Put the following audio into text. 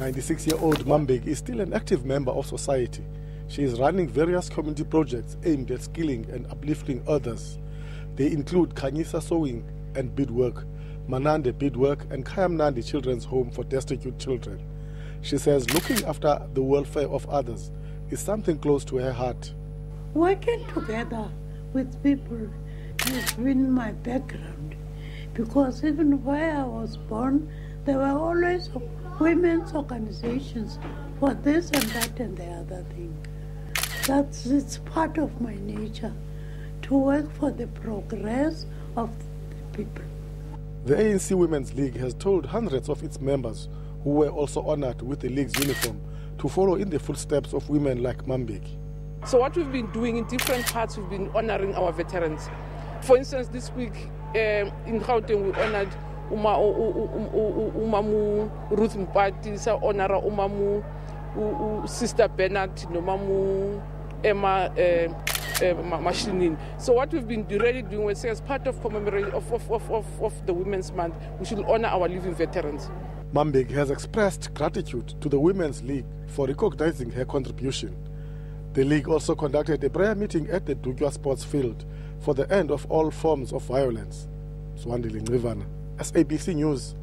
96 year old Ma Mbeki is still an active member of society. She is running various community projects aimed at skilling and uplifting others. They include Kanyisa Sewing and Beadwork, Manande Beadwork, and Kayamnandi Children's Home for Destitute Children. She says looking after the welfare of others is something close to her heart. Working together with people has been my background because even where I was born, there were always women's organizations for this and that and the other thing. That's it's part of my nature to work for the progress of the people. The ANC Women's League has told hundreds of its members who were also honored with the league's uniform to follow in the footsteps of women like Ma Mbeki. So what we've been doing in different parts, we've been honoring our veterans. For instance, this week um, in Gauteng we honored uma umamu Ruth Mompati sa honora sister Bernard nomamu Emma uh, uh, So what we've been really doing was as part of commemoration of, of, of, of the Women's Month, we should honor our living veterans. Ma Mbeki has expressed gratitude to the Women's League for recognizing her contribution. The league also conducted a prayer meeting at the Dutywa Sports Field for the end of all forms of violence. Swandile Ngivana, SABC News.